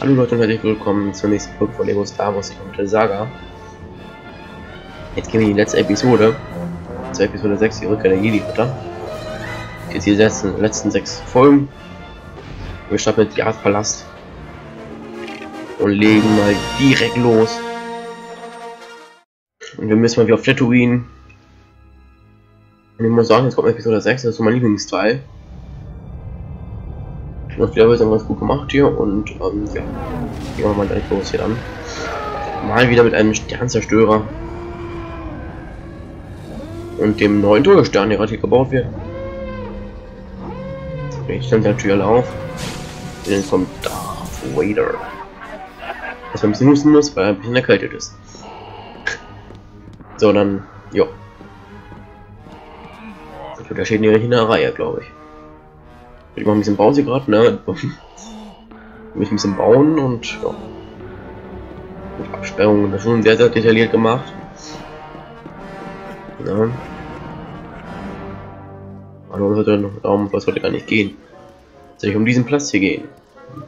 Hallo Leute und herzlich willkommen zur nächsten Folge von Lego Star Wars die Saga. Jetzt gehen wir in die letzte Episode. Zur Episode 6, die Rückkehr der Jedi-Ritter. Jetzt die letzten, letzten sechs Folgen. Wir starten mit Jagdpalast. Und legen mal direkt los. Und wir müssen mal wieder auf Tatooine. Und ich muss sagen, jetzt kommt Episode 6, das ist mein Lieblingsteil. Das Level ist ganz gut gemacht hier und ähm, ja, gehen wir mal direkt los hier dann. Mal wieder mit einem Sternzerstörer. Und dem neuen Todesstern, der gerade hier gebaut wird. Ich stand natürlich alle auf. Und dann kommt Darth Vader. Was man ein bisschen husten muss, weil er ein bisschen erkältet ist. So, dann, jo. Da steht nicht in der Reihe, glaube ich. Ich mache ein bisschen Pause gerade, ne? Mich ein bisschen bauen und ja. Und Absperrungen, das schon sehr, sehr detailliert gemacht. Ja. Aber heute, darum soll es heute gar nicht gehen. Soll ich um diesen Platz hier gehen.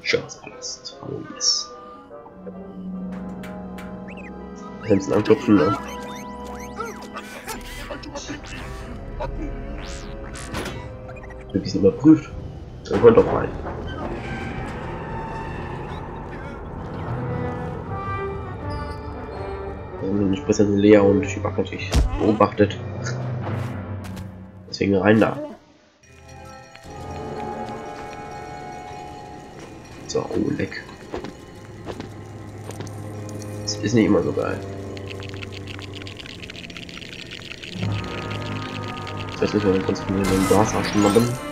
Schatzpalast. Oh yes. Ist ein Anklopfen, ne? Ein bisschen überprüft. Dann kommt doch rein. Ich Präsident Lea und Chewbacca natürlich beobachtet. Deswegen rein da. So, oh leck. Das ist nicht immer so geil. Das ist ja ganz viel den Glas schnappen.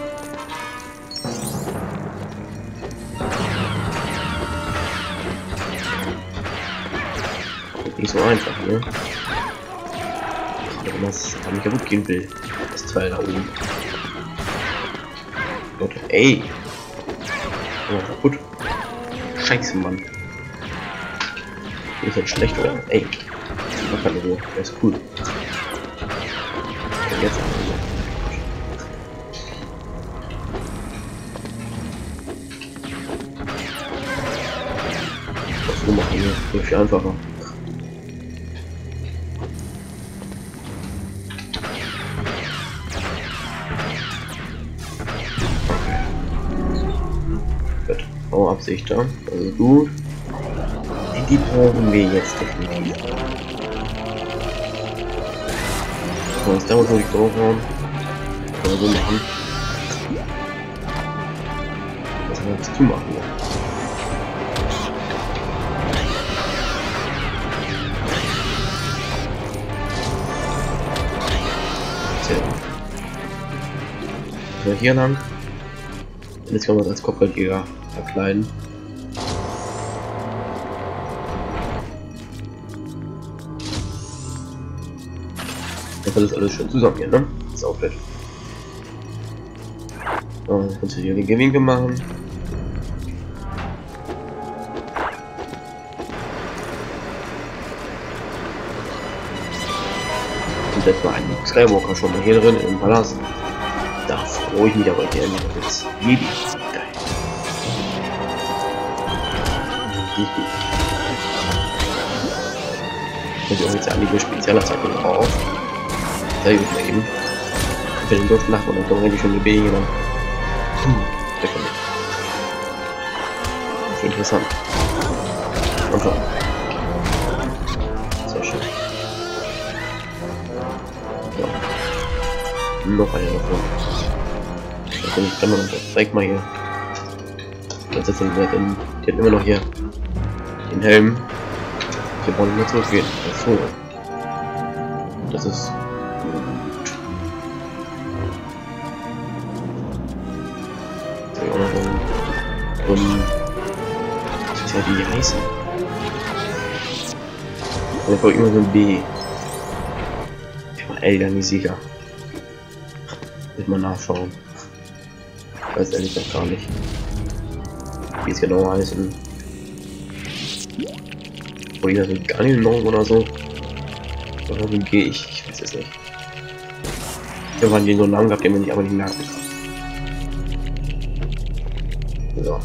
Nicht so einfach, ne? Wenn das nicht kaputt gehen will, das Teil da oben. Gott, ey! Oh, kaputt. Scheiße, Mann. Ist jetzt schlecht, oder? Ey. Mach keine Ruhe, das ist cool. Und jetzt so machen. Ne? Viel einfacher. Bauabsichter. Also gut. Die brauchen wir jetzt definitiv. So, das dauert noch die draufhauen. Kann man so machen. Was wir jetzt zu machen? Hier lang. Jetzt kommen wir als Kopfgeldjäger verkleiden. Da kann das alles schön zusammen hier, ne? Das Outfit. So, jetzt kannst du hier den Gewinke machen. Und jetzt mal einen Skywalker schon mal hier drin im Palast. Da freue ich mich aber gerne jetzt. Jedi. richtig gut. Ich habe jetzt einige Spezialattacken drauf. Sehr gut mal eben. Für den Luft nach und dann richtig schön die Beine genommen. Hm, der kommt nicht. Interessant. Und schon. Sehr schön. So. Noch eine davon. Ich kann man das direkt mal hier. Jetzt ist er in, die hat immer noch hier den Helm. Wir wollen nur zurückgehen. So. Das ist gut. So, um, was soll die heißen? Oder folgt immer so ein B. Ich war L dann nicht sicher. Muss mal nachschauen. Ich weiß ehrlich gesagt gar nicht wie es genau heißen. Oder ich so Ganilong oder so. Oder wie gehe ich? Ich weiß es nicht. Irgendwann halt den so lang, Namen gehabt, den man sich aber nicht merken kann. So.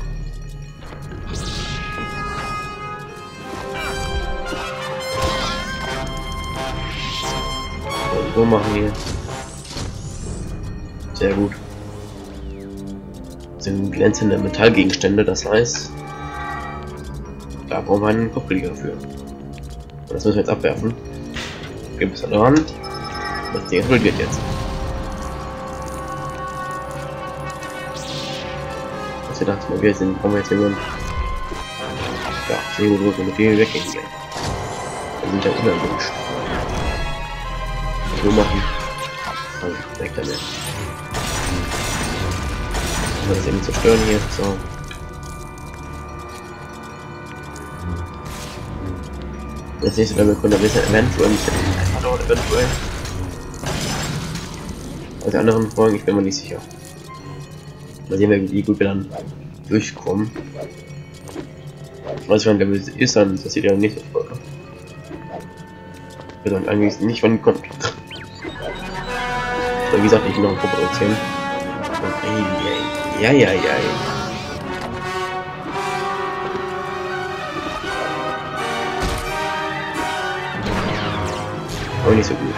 So machen wir. Sehr gut. Sind glänzende Metallgegenstände, das heißt, da brauchen wir einen Kopfgelieger für. Das müssen wir jetzt abwerfen. Gibt es an der Hand. Das Ding explodiert jetzt. Was wir dachten, wir sind, haben wir jetzt jemanden. Ja, sehr gut, wo wir mit denen weggehen. Wir sind ja unerwünscht. So machen. Also, weg damit. Wir das eben zerstören hier. So. Das nächste Level ein bisschen eventuell ein einfacher oder eventuell. Als anderen Folgen, ich bin mir nicht sicher. Mal sehen, wir, wie gut wir dann durchkommen. Was wenn Level ist, dann das sieht ja nicht voll. Wir dann eigentlich nicht von kommt. Wie gesagt, ich noch produzieren. Ja, ja, ja, ja. Auch nicht so gut.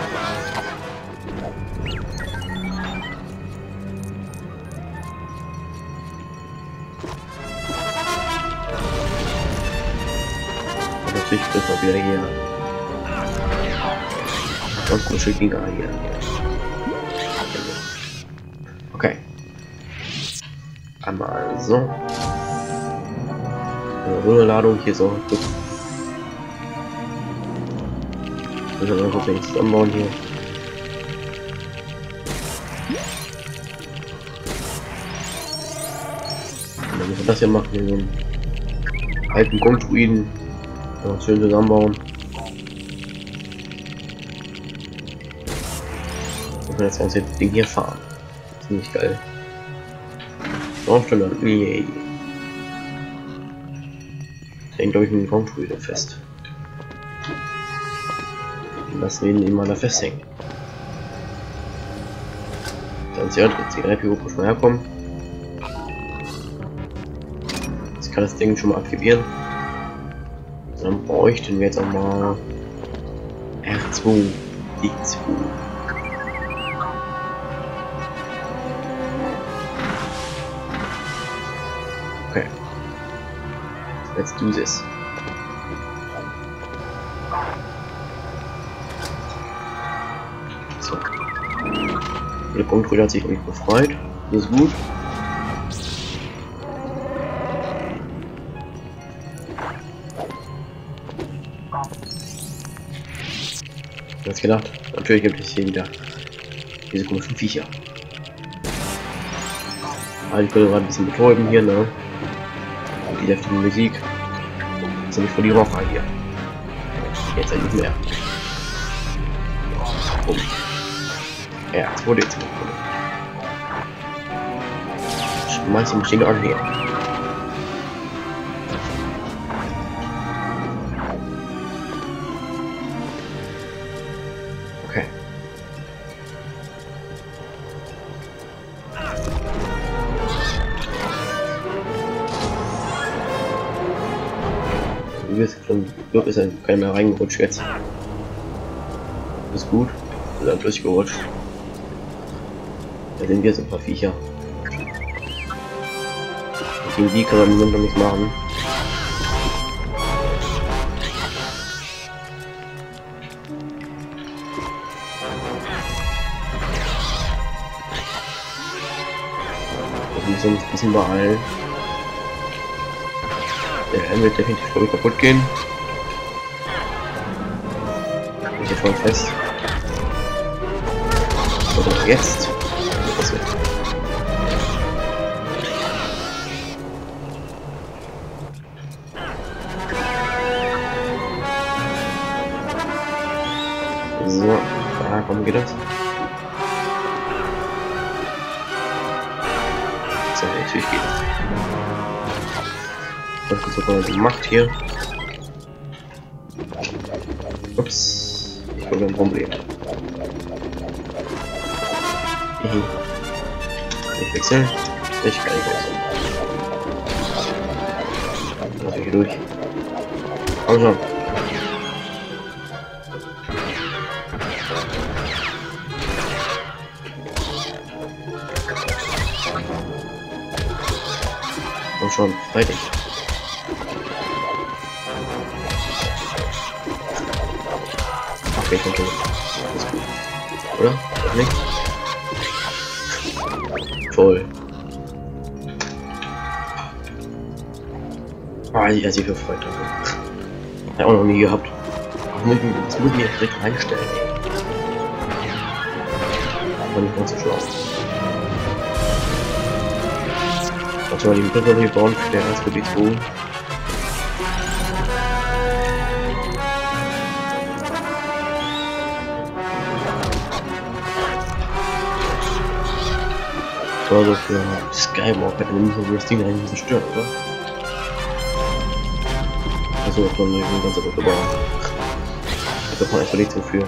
Und natürlich wird mal wieder hier. Und gut, schicken hier. So. Eine Röhrenladung hier so. Gut. Wir müssen einfach nichts zusammenbauen hier. Und dann müssen wir das hier machen, hier so alten Grundruinen. Ja, schön zusammenbauen. Und das ganze Ding hier fahren. Ziemlich geil. Raumstelle, yay. Hängt glaube ich mit dem Raumtruide fest. Lassen wir ihn mal da festhängen. Dann sehr die Zigarette schon mal herkommen. Jetzt kann das Ding schon mal aktivieren. Dann bräuchten wir jetzt auch mal R2, D2. Let's do this. So. Der Punktbrüder hat sich irgendwie befreit. Das ist gut. Jetzt gedacht, natürlich gibt es hier wieder diese komischen Viecher. Ah, ich könnte gerade ein bisschen betäuben hier, ne? Die heftige Musik. Jetzt nicht von die Rocker hier. Jetzt nicht mehr. Oh. Ja, es wurde jetzt gefunden. Schmeiß die Maschine an hier. Glück ist ein keiner mehr reingerutscht jetzt. Ist gut. Ist dann durchgerutscht. Da sind wir so ein paar Viecher. Gegen die kann man im Moment noch nichts machen. Müssen uns ein bisschen beeilen. Der Helm wird definitiv kaputt gehen. Voll fest. Oder jetzt. Was wird? So, da komm geht das. So, natürlich geht das. Das ist sogar gemacht hier. kein Problem. Mhm. Ich wechsle. Ich kann nicht wechseln. Also hier durch. Komm schon. Komm schon, fertig. Gut. Oder? Nicht? Voll. Ah, die hat sich gefreut. Ja, auch noch nie gehabt. Das muss ich mir direkt einstellen. Aber nicht ganz so schlau. Warte mal, die Mittel bauen für der erste B2. Also für Skywalker, dann müssen wir das Ding eigentlich zerstören, oder? Also, dass man eine ganze Brücke bauen. Da braucht man einfach nichts wofür.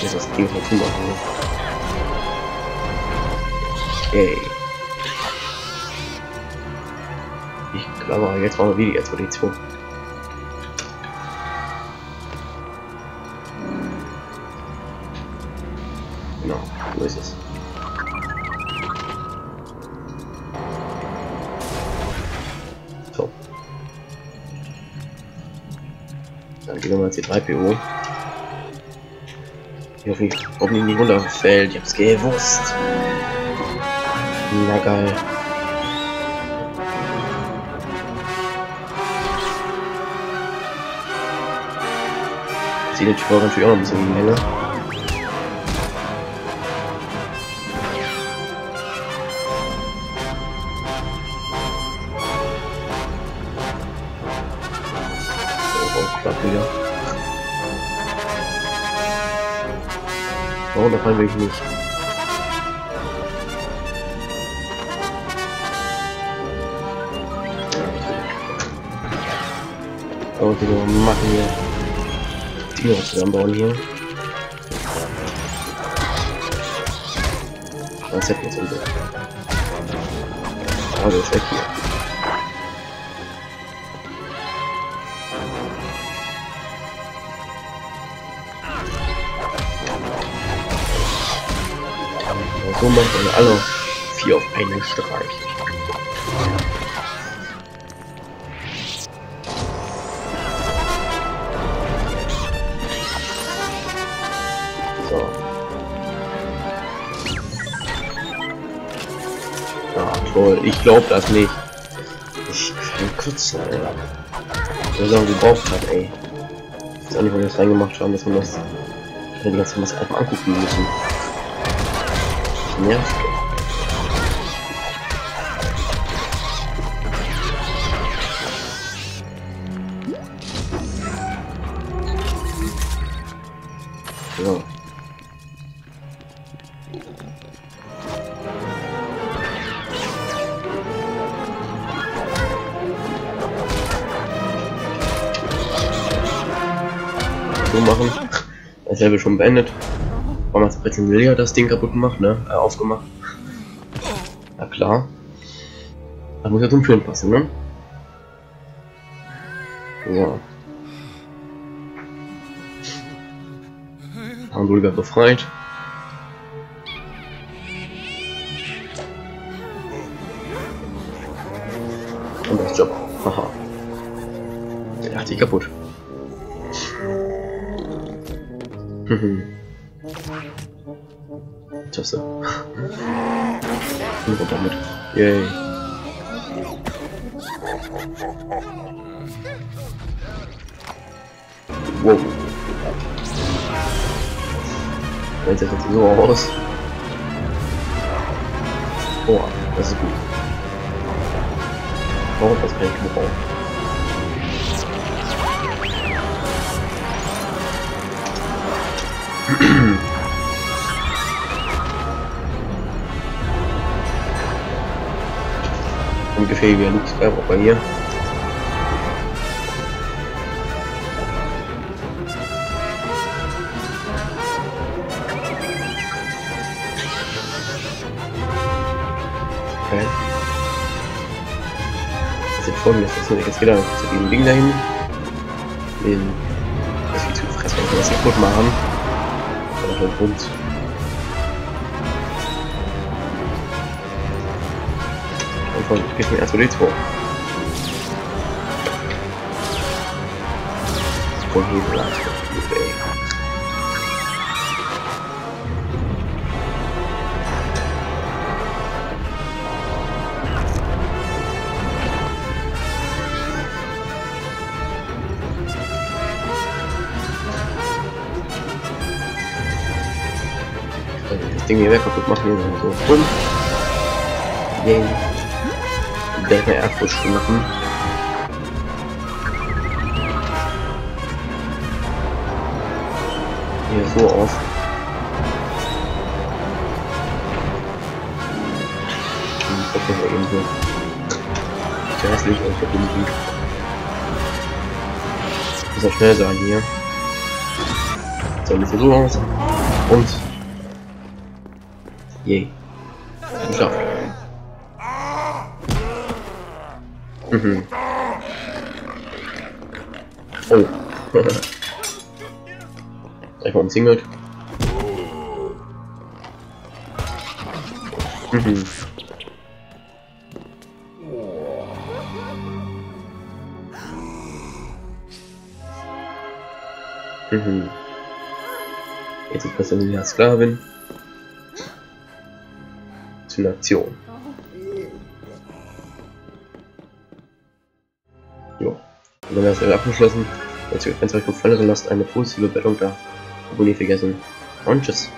Jetzt das Ding dazu machen. Okay. Ich glaube, jetzt machen wir wieder die Expedition. C3PO. Ich hoffe nicht, ob mir nicht runterfällt. Ich hab's gewusst. Na geil. Sie natürlich auch natürlich auch noch ein bisschen länger. Oh, da fallen wir nicht. Oh, wir machen hier. Tiere zusammenbauen hier. Hätten wir jetzt unser. Oh, der ist weg hier. So macht man alle vier auf einen Streich. So. Ah, toll. Ich glaube das nicht. Ich kann kurz, Alter. So lange gebraucht hat, ey. Ich weiß auch nicht, wo wir das reingemacht haben, dass man das ganze Zeit was einfach angucken müssen. Nervt. So. So machen. Dasselbe schon beendet. Jetzt Lilia das Ding kaputt gemacht, ne? Äh, aufgemacht. Na klar. Das muss ja zum Film passen, ne? So. Handulga befreit. Und das Job. Haha. Der hat sich kaputt. Tasse. Und runter mit. Yay. Wow. Jetzt sieht das so aus. Oh, das ist gut. Oh, das kann ich gebrauchen. Ein Luke Skywalker hier. Okay. Das ist folgendes, das jetzt wieder zu dem Ding dahin. Den das viel zu fressen, wenn wir das kaputt machen. Aber halt rund. Einfach, gib mir erstmal die Tor. Von hier leicht. ey. Das Ding hier weg kaputt machen, hier so. Bumm. Yay. Delta Airpush machen. Hier so aus. Hm, Das ist eben so. Hässlich und verbunden. Muss auch schnell sein hier. So, bisschen so aus. Und. Yay. Geschafft. Mhm. Oh. Gleich mal umzingelt. Mhm. Mhm. Jetzt ist besser wieder Sklavin. Zu einer Aktion. Und dann wäre es abgeschlossen. Wenn es euch gefallen hat, lasst eine positive Bewertung da. Abonniert vergessen. Und tschüss.